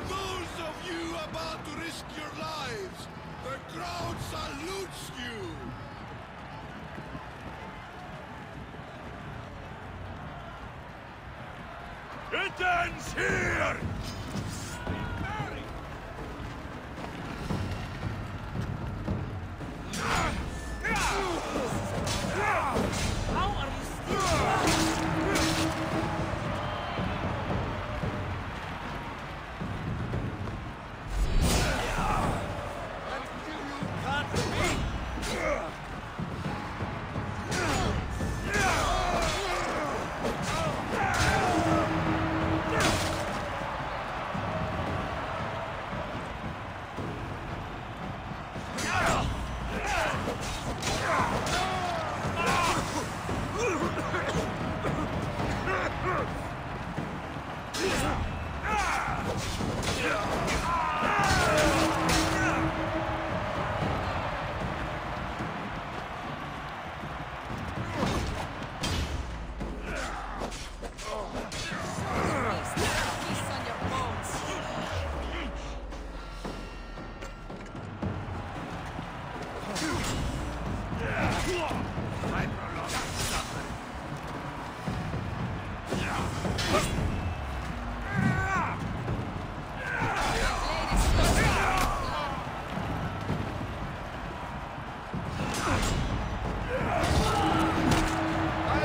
For those of you about to risk your lives, the crowd salutes you! It ends here! Feast I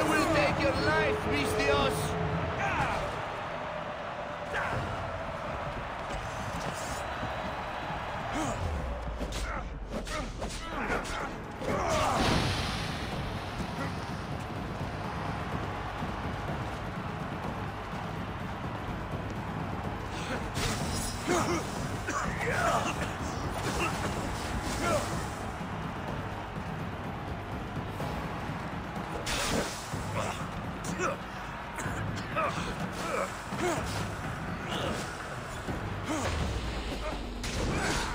will take your life, Misthios! Huh!